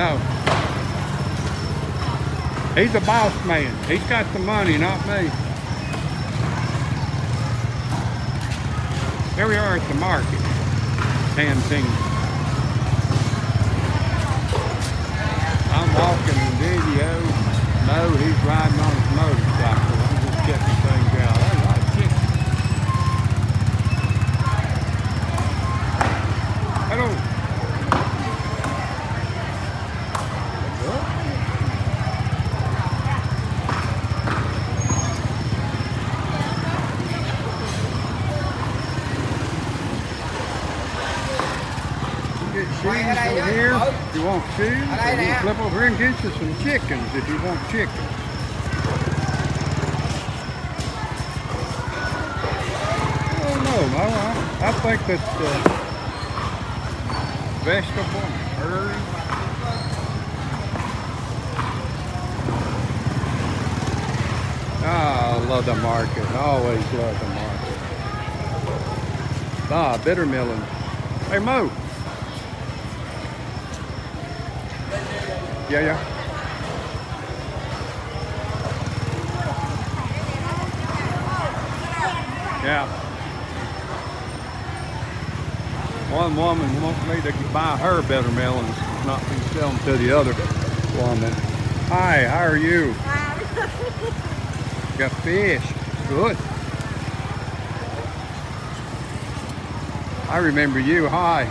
No. He's a boss man. He's got the money, not me. Here we are at the market. Tan Tien. I'm walking in video. No, he's riding on Get from here. If you want shoes, you can flip over here and get you some chickens if you want chickens. I don't know. I, I, I think that uh, vegetable and herb. Ah, I love the market. I always love the market. Ah, bitter melon. Hey, Mo. Yeah, yeah. Yeah. One woman wants me to buy her better melons, not me sell them to the other woman. Hi, how are you? Got fish. Good. I remember you. Hi.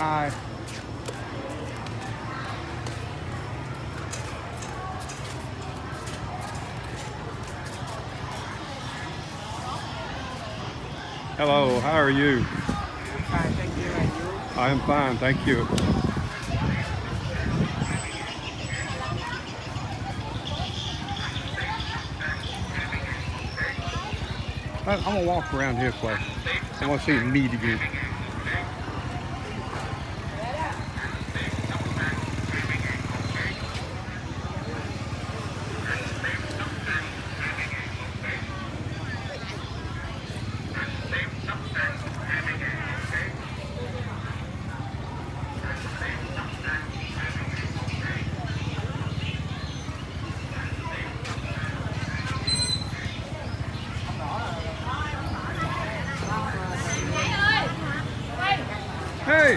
Hi. Hello, how are you? Fine, thank you. And you? I am fine, thank you. I'm gonna walk around here for. I want to see meat again. Hey,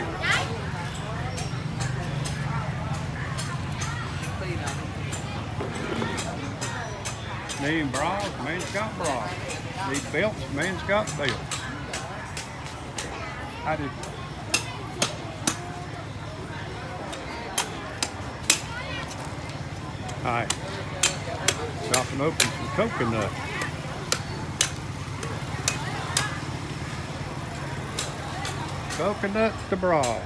need bras, man's got bras. Need belts, man's got belts. I did. Hi. Chopping open some coconut. Coconut to bras.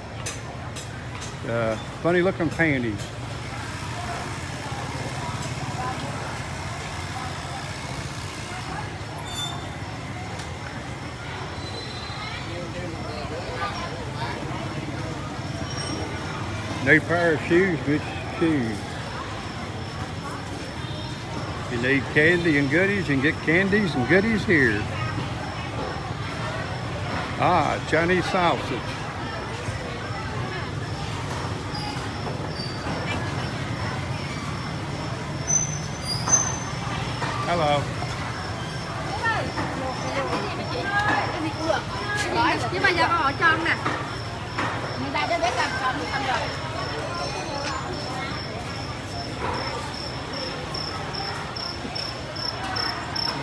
Uh, funny looking panties. New pair of shoes, good shoes. You need candy and goodies, and get candies and goodies here. Ah, Chinese sausage. Hello.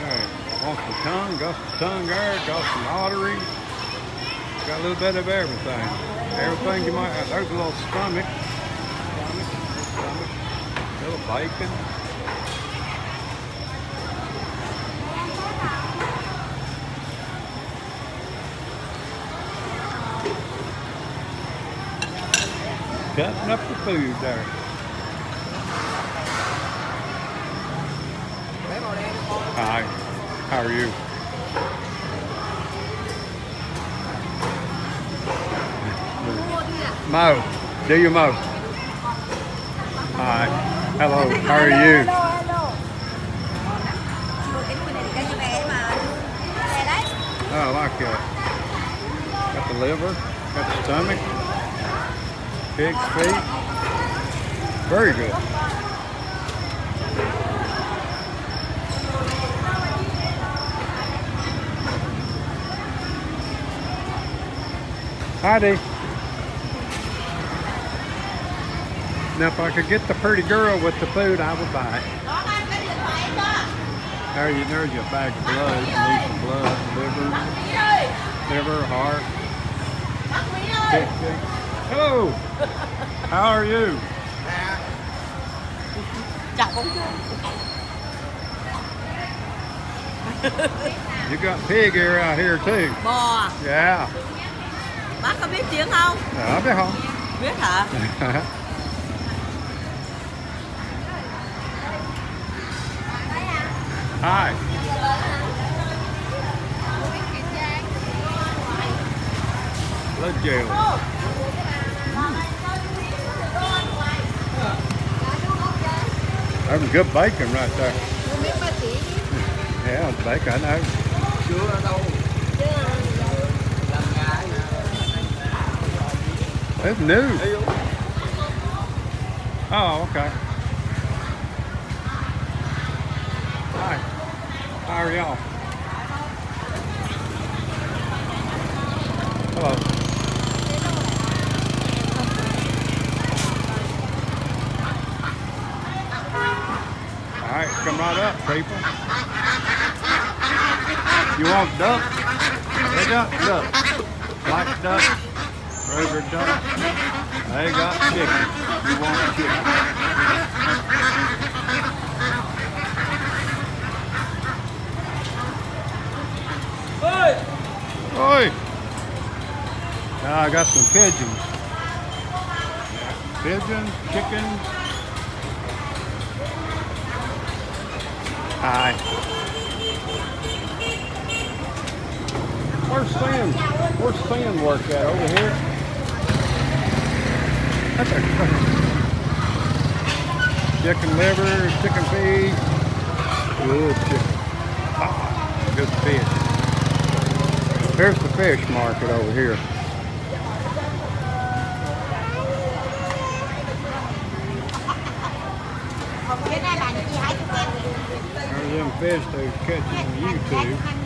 Alright, want some tongue, got some tongue there, got some arteries, got a little bit of everything. Everything you might have. There's a little stomach. Stomach, stomach, little bacon. Cutting up the food there. Hi, how are you? Mo. Do your Mo. Hi. Hello. How are you? Oh, I like that. Got the liver, got the stomach, pig's feet. Very good. Heidi. Now, if I could get the pretty girl with the food, I would buy it. có ăn cái điện thoại đó There you, there's your bag of blood. Some blood, liver, liver, heart, bác Quý ơi pig feet. Hello. How are you? You got pig ear out here too. bò Yeah. bác có biết tiếng không Dạ biết không? biết hả Hi. Let's jail. That's good bacon right there. Không biết bác sĩ Yeah, it's bacon. I know. chưa đâu làm gái It's new. Oh, okay. How are y'all? Hello. All right, come right up, people. You want duck? They got duck. Black duck, regular duck. They got chicken. You want chicken? I got some pigeons. Pigeons, chickens. Hi. Where's Sam? Where's Sam work at? Over here? That's a chicken liver, chicken feet. Good chicken. Ah, good fish. Here's the fish market over here. There's them fish they was catching on YouTube.